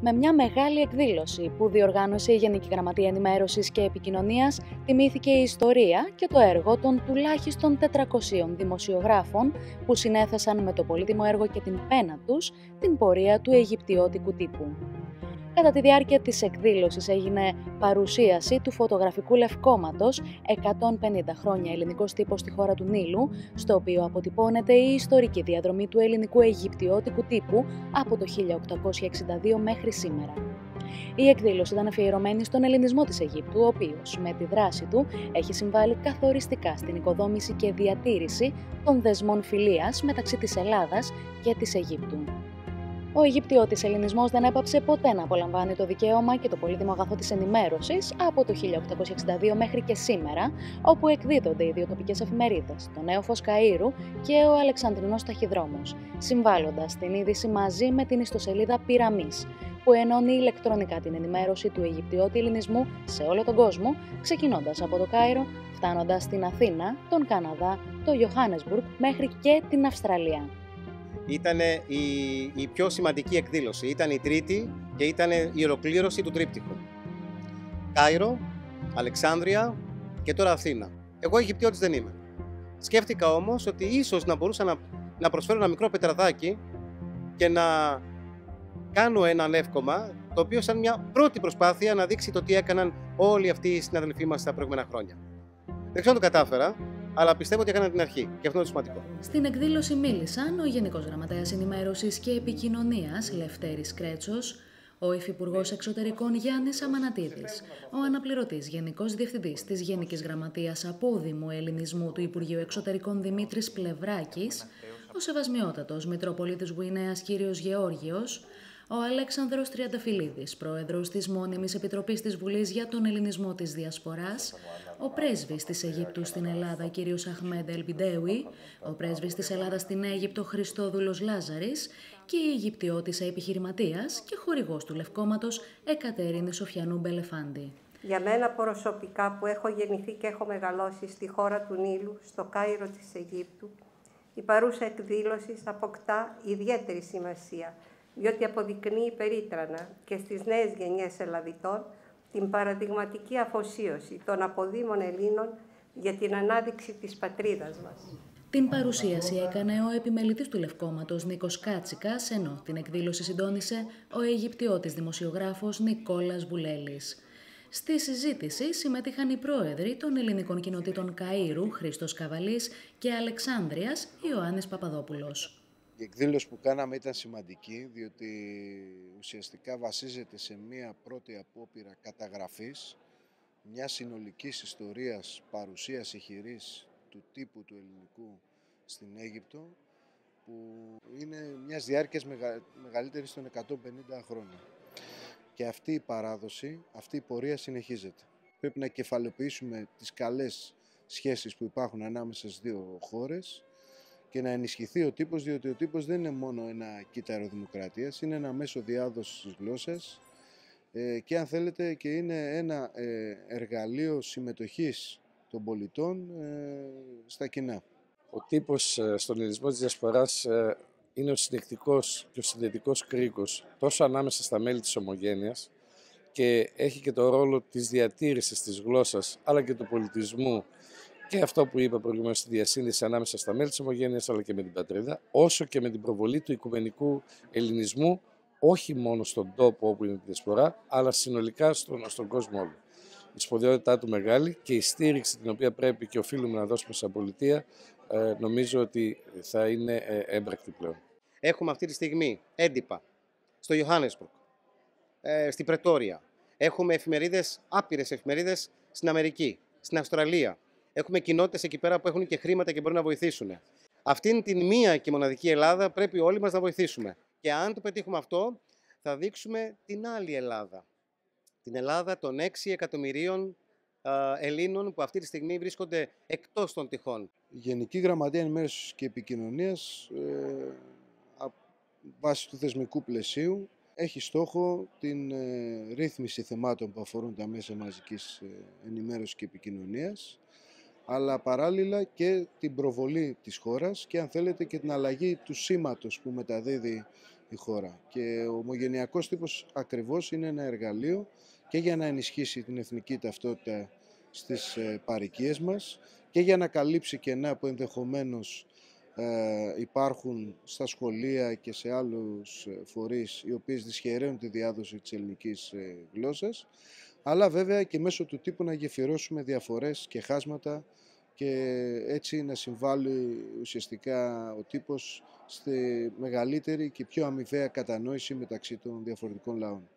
Με μια μεγάλη εκδήλωση που διοργάνωσε η Γενική Γραμματεία Ενημέρωσης και Επικοινωνίας, τιμήθηκε η ιστορία και το έργο των τουλάχιστον 400 δημοσιογράφων που συνέθεσαν με το πολύτιμο έργο και την πένα τους την πορεία του Αιγυπτιώτικου τύπου. Κατά τη διάρκεια της εκδήλωσης έγινε παρουσίαση του φωτογραφικού λευκόματος 150 χρόνια ελληνικός τύπος στη χώρα του Νείλου, στο οποίο αποτυπώνεται η ιστορική διαδρομή του ελληνικού Αιγυπτιώτικου τύπου από το 1862 μέχρι σήμερα. Η εκδήλωση ήταν αφιερωμένη στον ελληνισμό της Αιγύπτου, ο οποίος με τη δράση του έχει συμβάλει καθοριστικά στην οικοδόμηση και διατήρηση των δεσμών φιλίας μεταξύ της Ελλάδας και της Αιγύπτου. Ο Αιγυπτιώτης Ελληνισμός δεν έπαψε ποτέ να απολαμβάνει το δικαίωμα και το πολύτιμο αγαθό της ενημέρωσης από το 1862 μέχρι και σήμερα, όπου εκδίδονται οι δύο τοπικές εφημερίδες, το Νέο Φως Καΐρου και ο Αλεξανδρινός Ταχυδρόμος, συμβάλλοντας την είδηση μαζί με την ιστοσελίδα Πυραμής, που ενώνει ηλεκτρονικά την ενημέρωση του Αιγυπτιώτη Ελληνισμού σε όλο τον κόσμο, ξεκινώντας από το Κάιρο, φτάνοντας στην Αθήνα, τον Καναδά, το Johannesburg μέχρι και την Αυστραλία ήταν η, η πιο σημαντική εκδήλωση. Ήταν η τρίτη και ήταν η ολοκλήρωση του τρίπτυχου. Κάιρο, Αλεξάνδρεια και τώρα Αθήνα. Εγώ Αιγυπτιώτης δεν είμαι. Σκέφτηκα όμως ότι ίσως να μπορούσα να, να προσφέρω ένα μικρό πετραδάκι και να κάνω ένα λεύκομα, το οποίο σαν μια πρώτη προσπάθεια να δείξει το τι έκαναν όλοι αυτοί οι συναδελφοί μας τα προηγούμενα χρόνια. Δεν ξέρω αν το κατάφερα, αλλά πιστεύω ότι έκανα την αρχή και αυτό είναι το σημαντικό. Στην εκδήλωση μίλησαν ο Γενικός Γραμματέας Ενημέρωσης και Επικοινωνίας Λευτέρης Κρέτσος, ο Υφυπουργός Εξωτερικών Γιάννης Αμανατίδης, ο αναπληρωτής Γενικός Διευθυντής της Γενικής Γραμματείας Απόδημου Ελληνισμού του Υπουργείου Εξωτερικών Δημήτρης Πλευράκης, ο Σεβασμιότατος Μητροπολίτης Γουινέας κ. Γεώργιος, ο Αλέξανδρος Τριανταφυλλίδης, πρόεδρος της Μόνιμης Επιτροπής της Βουλής για τον Ελληνισμό της Διασποράς, ο πρέσβης της Αιγύπτου στην Ελλάδα κ. Αχμέντε Ελμπιντέουι, ο πρέσβης της Ελλάδας στην Αίγυπτο Χριστόδουλος Λάζαρης και η Αιγυπτιώτησα επιχειρηματίας και χορηγός του Λευκόματος Εκατερίνη Σοφιανού Μπελεφάντη. Για μένα προσωπικά που έχω γεννηθεί και έχω μεγαλώσει στη χώρα του Νείλου, στο Κάιρο της Αιγύπτου, η παρούσα εκδήλωση αποκτά ιδιαίτερη σημασία διότι αποδεικνύει περίτρανα και στις νέες γενιές Ελλαδιτών την παραδειγματική αφοσίωση των αποδήμων Ελλήνων για την ανάδειξη της πατρίδας μας. Την παρουσίαση έκανε ο επιμελητής του Λευκόματος Νίκος Κάτσικας, ενώ την εκδήλωση συντόνισε ο Αιγυπτιώτης δημοσιογράφος Νικόλας Βουλέλης. Στη συζήτηση συμμετείχαν οι πρόεδροι των ελληνικών κοινοτήτων Καΐρου, Χρήστος Καβαλής και Αλεξάνδρειας, Ιωάννης Παπαδόπουλος. Η εκδήλωση που κάναμε ήταν σημαντική, διότι ουσιαστικά βασίζεται σε μία πρώτη απόπειρα καταγραφής μια συνολικής ιστορίας παρουσίας ηχηρής του τύπου του ελληνικού στην Αίγυπτο, που είναι μιας διάρκειας μεγα... μεγαλύτερης των 150 χρόνια. Και αυτή η παράδοση, αυτή η πορεία συνεχίζεται. Πρέπει να κεφαλαιοποιήσουμε τις καλές σχέσεις που υπάρχουν ανάμεσα στις δύο χώρες, και να ενισχυθεί ο τύπος, διότι ο τύπος δεν είναι μόνο ένα κύτταρο δημοκρατίας, είναι ένα μέσο διάδοσης της γλώσσας ε, και αν θέλετε και είναι ένα ε, εργαλείο συμμετοχής των πολιτών ε, στα κοινά. Ο τύπος στον ελληνισμό της διασποράς είναι ο συνεκτικός και ο συνδετικός κρίκος τόσο ανάμεσα στα μέλη της ομογένειας και έχει και το ρόλο της διατήρησης της γλώσσας αλλά και του πολιτισμού και αυτό που είπα προηγουμένως στη διασύνδεση ανάμεσα στα μέλη της Ομογένειας αλλά και με την πατρίδα, όσο και με την προβολή του οικουμενικού ελληνισμού, όχι μόνο στον τόπο όπου είναι η διασπορά, αλλά συνολικά στον, στον κόσμο όλο. Η σπουδαιότητά του μεγάλη και η στήριξη την οποία πρέπει και οφείλουμε να δώσουμε σαν πολιτεία, ε, νομίζω ότι θα είναι ε, έμπρακτη πλέον. Έχουμε αυτή τη στιγμή έντυπα στο Johannesburg, ε, στην Πρετόρια. Έχουμε εφημερίδες, άπειρες εφημερίδες στην Αμερική, στην Αυστραλία, Έχουμε κοινότητες εκεί πέρα που έχουν και χρήματα και μπορούν να βοηθήσουν. Αυτήν την μία και μοναδική Ελλάδα πρέπει όλοι μας να βοηθήσουμε. Και αν το πετύχουμε αυτό, θα δείξουμε την άλλη Ελλάδα. Την Ελλάδα των 6 εκατομμυρίων Ελλήνων που αυτή τη στιγμή βρίσκονται εκτός των τυχών. Η Γενική Γραμματεία Ενημέρωσης και Επικοινωνίας ε, βάσει του θεσμικού πλαισίου έχει στόχο την ε, ρύθμιση θεμάτων που αφορούν τα μέσα μαζικής ε, ενημέρωσης και επικοινωνίας αλλά παράλληλα και την προβολή της χώρας και αν θέλετε και την αλλαγή του σήματος που μεταδίδει η χώρα. Και ο ομογενειακός τύπος ακριβώς είναι ένα εργαλείο και για να ενισχύσει την εθνική ταυτότητα στις ε, παρικίες μας και για να καλύψει κενά που ενδεχομένως ε, υπάρχουν στα σχολεία και σε άλλους ε, φορείς οι οποίες δυσχεραίνουν τη διάδοση της ελληνικής ε, γλώσσας αλλά βέβαια και μέσω του τύπου να γεφυρώσουμε διαφορές και χάσματα και έτσι να συμβάλλει ουσιαστικά ο τύπος στη μεγαλύτερη και πιο αμοιβαία κατανόηση μεταξύ των διαφορετικών λαών.